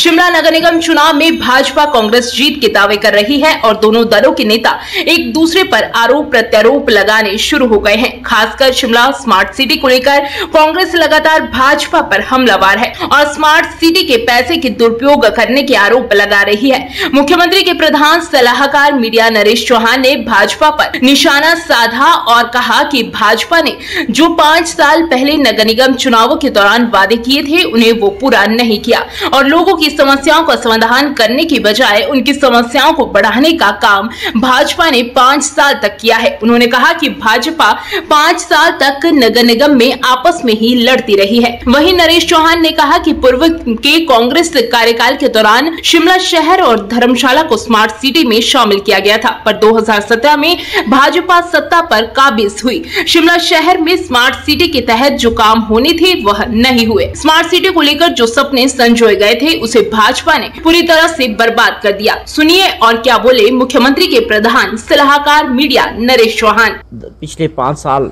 शिमला नगर निगम चुनाव में भाजपा कांग्रेस जीत के दावे कर रही है और दोनों दलों के नेता एक दूसरे पर आरोप प्रत्यारोप लगाने शुरू हो गए हैं। खासकर शिमला स्मार्ट सिटी को लेकर कांग्रेस लगातार भाजपा पर हमलावार है और स्मार्ट सिटी के पैसे के दुरुपयोग करने के आरोप लगा रही है। मुख्यमंत्री के प्रधान सलाहकार मीडिया नरेश चौहान ने भाजपा पर निशाना साधा और कहा कि भाजपा ने जो पाँच साल पहले नगर निगम चुनावों के दौरान वादे किए थे, उन्हें वो पूरा नहीं किया और लोगों की समस्याओं का समाधान करने की बजाय उनकी समस्याओं को बढ़ाने का काम भाजपा ने पाँच साल तक किया है। उन्होंने कहा कि भाजपा पाँच साल तक नगर निगम में आपस में ही लड़ती रही है। वहीं नरेश चौहान ने कहा कि पूर्व के कांग्रेस कार्यकाल के दौरान शिमला शहर और धर्मशाला को स्मार्ट सिटी में शामिल किया गया था, पर 2017 में भाजपा सत्ता पर काबिज हुई। शिमला शहर में स्मार्ट सिटी के तहत जो काम होने थे, वह नहीं हुए। स्मार्ट सिटी को लेकर जो सपने संजोए गए थे उसे भाजपा ने पूरी तरह से बर्बाद कर दिया। सुनिए और क्या बोले मुख्यमंत्री के प्रधान सलाहकार मीडिया नरेश चौहान। पिछले पाँच साल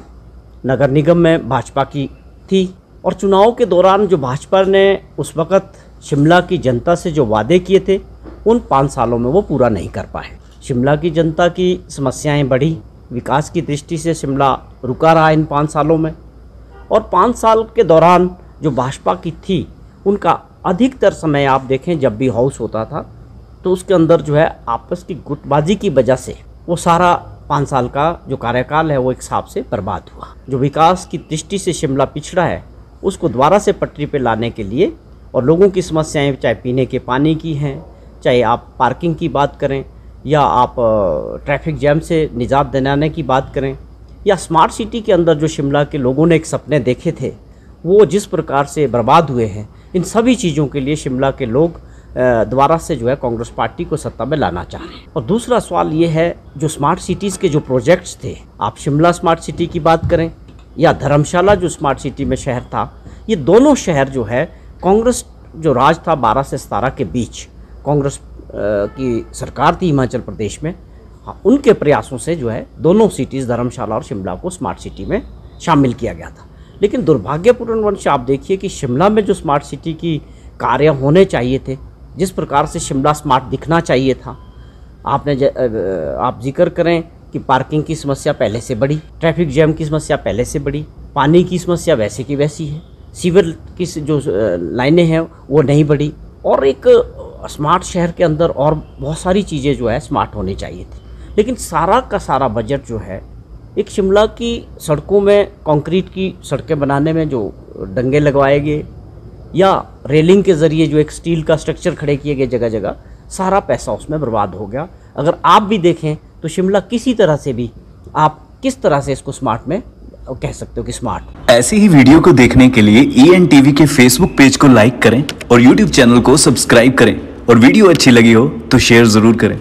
नगर निगम में भाजपा की थी और चुनाव के दौरान जो भाजपा ने उस वक़्त शिमला की जनता से जो वादे किए थे, उन पाँच सालों में वो पूरा नहीं कर पाए। शिमला की जनता की समस्याएँ बढ़ी, विकास की दृष्टि से शिमला रुका रहा इन पाँच सालों में और पाँच साल के दौरान जो भाजपा की थी, उनका अधिकतर समय आप देखें, जब भी हाउस होता था तो उसके अंदर जो है, आपस की गुटबाजी की वजह से वो सारा पाँच साल का जो कार्यकाल है, वो एक हिसाब से बर्बाद हुआ। जो विकास की दृष्टि से शिमला पिछड़ा है, उसको दोबारा से पटरी पे लाने के लिए और लोगों की समस्याएँ, चाहे पीने के पानी की हैं, चाहे आप पार्किंग की बात करें, या आप ट्रैफ़िक जैम से निजात दिलाने की बात करें, या स्मार्ट सिटी के अंदर जो शिमला के लोगों ने एक सपने देखे थे, वो जिस प्रकार से बर्बाद हुए हैं इन सभी चीज़ों के लिए शिमला के लोग दोबारा से जो है कांग्रेस पार्टी को सत्ता में लाना चाह रहे हैं। और दूसरा सवाल ये है, जो स्मार्ट सिटीज़ के जो प्रोजेक्ट्स थे, आप शिमला स्मार्ट सिटी की बात करें, या धर्मशाला जो स्मार्ट सिटी में शहर था, ये दोनों शहर जो है, कांग्रेस जो राज था बारह से सतारह के बीच, कांग्रेस की सरकार थी हिमाचल प्रदेश में हाँ उनके प्रयासों से जो है दोनों सिटीज़, धर्मशाला और शिमला को स्मार्ट सिटी में शामिल किया गया था। लेकिन दुर्भाग्यपूर्ण वंश आप देखिए कि शिमला में जो स्मार्ट सिटी की कार्य होने चाहिए थे, जिस प्रकार से शिमला स्मार्ट दिखना चाहिए था, आपने आप ज़िक्र करें कि पार्किंग की समस्या पहले से बड़ी ट्रैफ़िक जैम की समस्या पहले से बड़ी, पानी की समस्या वैसे की वैसी है सीवर की जो लाइनें हैं, वो नहीं बढ़ी और एक स्मार्ट शहर के अंदर और बहुत सारी चीज़ें जो है स्मार्ट होनी चाहिए थी। लेकिन सारा का सारा बजट जो है एक शिमला की सड़कों में, कंक्रीट की सड़कें बनाने में जो डंगे लगवाए गए, या रेलिंग के ज़रिए जो एक स्टील का स्ट्रक्चर खड़े किए गए जगह जगह सारा पैसा उसमें बर्बाद हो गया। अगर आप भी देखें तो शिमला किसी तरह से भी आप किस तरह से इसको स्मार्ट में, कह सकते हो कि स्मार्ट। ऐसे ही वीडियो को देखने के लिए ई एन टीवी के फेसबुक पेज को लाइक करें और यूट्यूब चैनल को सब्सक्राइब करें। और वीडियो अच्छी लगी हो तो शेयर ज़रूर करें।